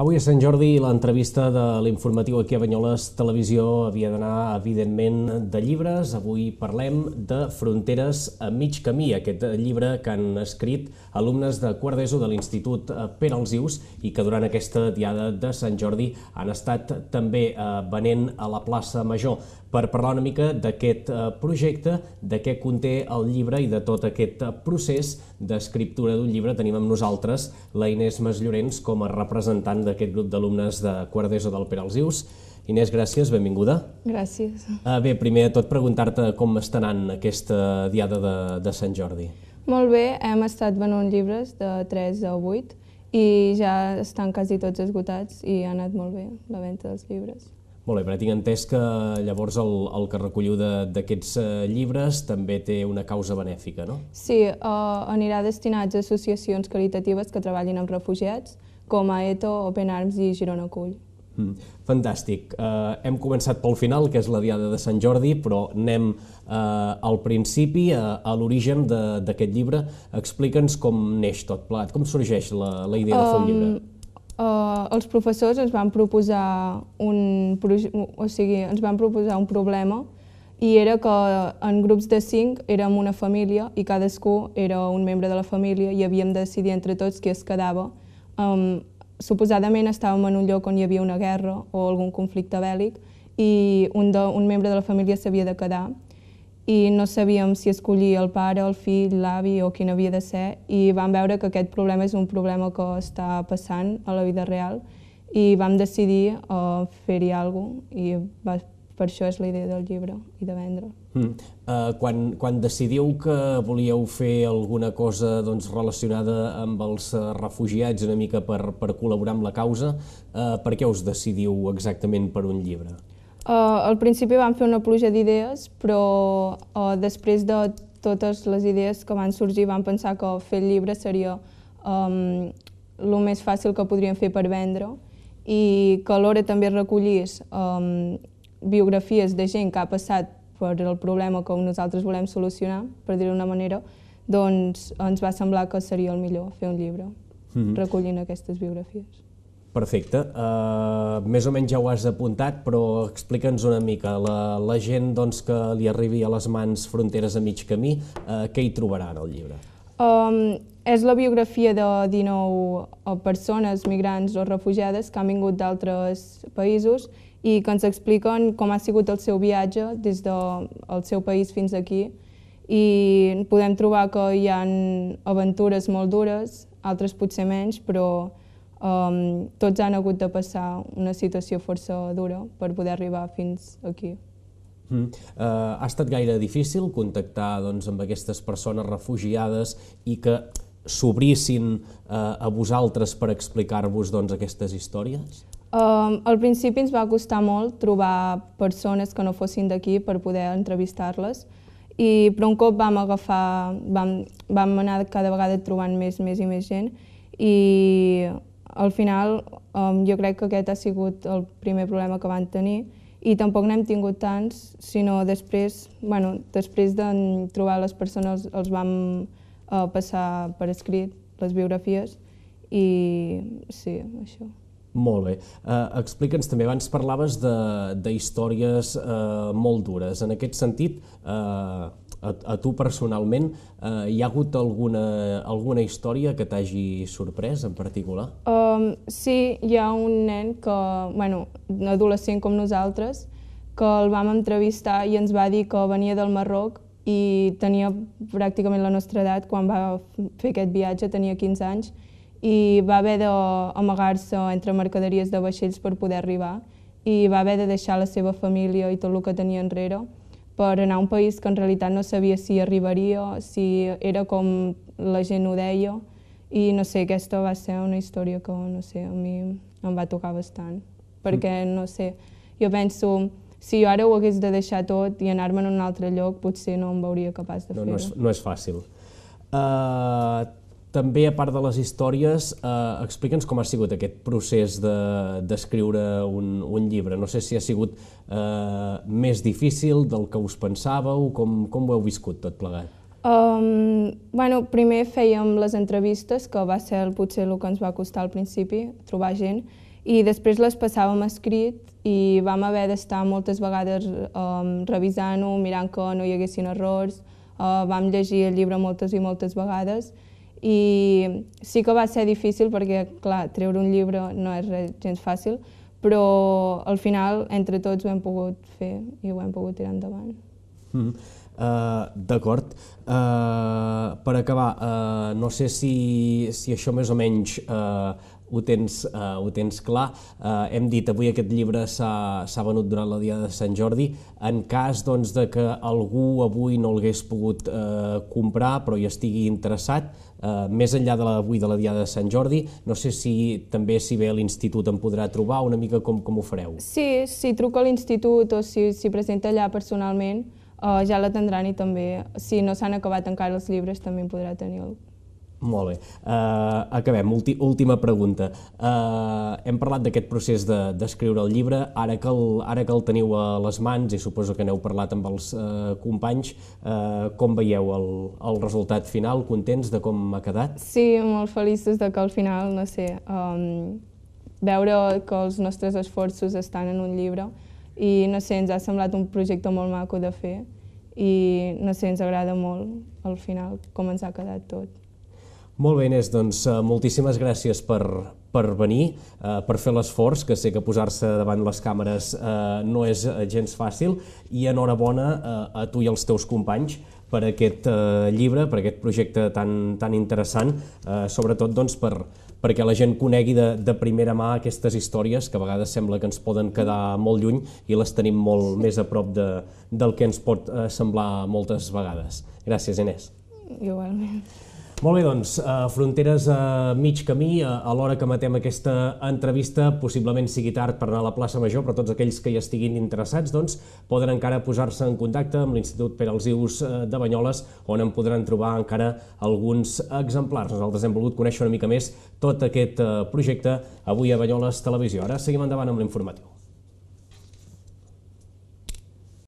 Avui a Sant Jordi l'entrevista de l'informatiu aquí a Banyoles Televisió havia d'anar, evidentment, de llibres. Avui parlem de Fronteres a mig camí, aquest llibre que han escrit alumnes de quart d'ESO de l'Institut Pere Alsius i que durant aquesta diada de Sant Jordi han estat també eh, venent a la plaça Major per parlar una mica d'aquest eh, projecte, de què conté el llibre i de tot aquest procés d'escriptura d'un llibre. Tenim amb nosaltres la Inés Masllorens com a representant d'aquest grup d'alumnes de quart d'ESO del Pere Alsius. Inés, gràcies, benvinguda. Gràcies. Uh, bé, primer de tot preguntar-te com està anant aquesta diada de, de Sant Jordi. Molt bé, hem estat venent llibres de 3 a 8 i ja estan quasi tots esgotats i ha anat molt bé la venda dels llibres. Molt bé, però tinc entès que llavors el, el que recolliu d'aquests uh, llibres també té una causa benèfica, no? Sí, uh, anirà destinats a associacions caritatives que treballin amb refugiats, com a ETO, Open Arms i Girona Cull. Mm, fantàstic. Uh, hem començat pel final, que és la Diada de Sant Jordi, però anem uh, al principi, uh, a l'origen d'aquest llibre. Explica'ns com neix tot plat, com sorgeix la, la idea de fer un llibre. Uh, els professors ens van proposar un, o sigui, ens van proposar un problema i era que en grups de cinc érem una família i cadascú era un membre de la família i havíem de decidir entre tots qui es quedava. Um, suposadament estàvem en un lloc on hi havia una guerra o algun conflicte bèl·lic i un, de, un membre de la família s'havia de quedar i no sabíem si escollir el pare, el fill, l'avi o quin havia de ser i vam veure que aquest problema és un problema que està passant a la vida real i vam decidir uh, fer-hi alguna cosa i va, per això és la idea del llibre i de vendre'l. Mm. Uh, quan, quan decidiu que volíeu fer alguna cosa doncs, relacionada amb els uh, refugiats una mica per, per col·laborar amb la causa, uh, per què us decidiu exactament per un llibre? Uh, al principi vam fer una pluja d'idees, però uh, després de totes les idees que van sorgir vam pensar que fer el llibre seria um, el més fàcil que podríem fer per vendre i que alhora també recollís um, biografies de gent que ha passat per el problema que nosaltres volem solucionar, per dir-ho d'una manera, doncs ens va semblar que seria el millor fer un llibre mm -hmm. recollint aquestes biografies. Perfecte. Uh, més o menys ja ho has apuntat, però explica'ns una mica. La, la gent doncs, que li arribi a les mans Fronteres a mig camí, uh, què hi trobarà en el llibre? Um, és la biografia de 19 persones migrants o refugiades que han vingut d'altres països i que ens expliquen com ha sigut el seu viatge des del de, seu país fins aquí i podem trobar que hi ha aventures molt dures, altres potser menys, però um, tots han hagut de passar una situació força dura per poder arribar fins aquí. Mm. Uh, ha estat gaire difícil contactar doncs, amb aquestes persones refugiades i que s'obrissin uh, a vosaltres per explicar-vos doncs, aquestes històries? Um, al principi ens va costar molt trobar persones que no fossin d'aquí per poder entrevistar-les, i però un cop vam agafar, vam, vam anar cada vegada trobant més, més i més gent, i al final um, jo crec que aquest ha sigut el primer problema que van tenir, i tampoc n'hem tingut tants, sinó després, bueno, després de trobar les persones els vam uh, passar per escrit, les biografies, i sí, això. Molt bé. Uh, Explica'ns també, abans parlaves de, de històries uh, molt dures. En aquest sentit, uh, a, a tu personalment, uh, hi ha hagut alguna, alguna història que t'hagi sorprès en particular? Um, sí, hi ha un nen que, bueno, un adolescent com nosaltres, que el vam entrevistar i ens va dir que venia del Marroc i tenia pràcticament la nostra edat quan va fer aquest viatge, tenia 15 anys, i va haver d'amagar-se entre mercaderies de vaixells per poder arribar i va haver de deixar la seva família i tot el que tenia enrere per anar a un país que en realitat no sabia si arribaria, si era com la gent ho deia i no sé, aquesta va ser una història que no sé, a mi em va tocar bastant perquè no sé, jo penso si jo ara ho hagués de deixar tot i anar-me'n a un altre lloc potser no em veuria capaç de no, fer-ho. No, és, no és fàcil. Uh, també, a part de les històries, eh, explica'ns com ha sigut aquest procés d'escriure de, un, un llibre. No sé si ha sigut eh, més difícil del que us pensàveu, com, com ho heu viscut tot plegat? Um, bueno, primer fèiem les entrevistes, que va ser potser el que ens va costar al principi, trobar gent, i després les passàvem escrit i vam haver d'estar moltes vegades um, revisant-ho, mirant que no hi haguessin errors, uh, vam llegir el llibre moltes i moltes vegades i sí que va ser difícil perquè, clar, treure un llibre no és gens fàcil, però al final entre tots ho hem pogut fer i ho hem pogut tirar endavant. Mm. Uh, D'acord. Uh, per acabar, uh, no sé si, si això més o menys uh, ho tens, uh, ho tens clar. Uh, hem dit avui aquest llibre s'ha venut durant la Dia de Sant Jordi. En cas doncs, de que algú avui no l'hagués pogut uh, comprar però hi estigui interessat, uh, més enllà de l'avui de la Dia de Sant Jordi, no sé si també si a l'institut em podrà trobar, una mica com, com ho fareu. Sí, si truca a l'institut o si s'hi presenta allà personalment, uh, ja la tindran i també, si no s'han acabat encara els llibres, també en podrà tenir molt bé. Uh, acabem. Ulti, última pregunta. Uh, hem parlat d'aquest procés d'escriure de, el llibre. Ara que el, ara que el teniu a les mans, i suposo que n'heu parlat amb els uh, companys, uh, com veieu el, el resultat final? Contents de com ha quedat? Sí, molt feliços de que al final, no sé, um, veure que els nostres esforços estan en un llibre i, no sé, ens ha semblat un projecte molt maco de fer i, no sé, ens agrada molt al final com ens ha quedat tot. Molt bé, Inés, doncs uh, moltíssimes gràcies per, per venir, uh, per fer l'esforç, que sé que posar-se davant les càmeres uh, no és gens fàcil, i enhorabona uh, a tu i als teus companys per aquest uh, llibre, per aquest projecte tan, tan interessant, uh, sobretot doncs, per, perquè la gent conegui de, de primera mà aquestes històries que a vegades sembla que ens poden quedar molt lluny i les tenim molt més a prop de, del que ens pot uh, semblar moltes vegades. Gràcies, Inés. Igualment. Molt bé, doncs, uh, fronteres a mig camí, a, a l'hora que matem aquesta entrevista, possiblement sigui tard per anar a la plaça Major, però tots aquells que hi estiguin interessats doncs, poden encara posar-se en contacte amb l'Institut per als Ius eh, de Banyoles, on en podran trobar encara alguns exemplars. Nosaltres hem volgut conèixer una mica més tot aquest projecte avui a Banyoles Televisió. Ara seguim endavant amb l'informatiu.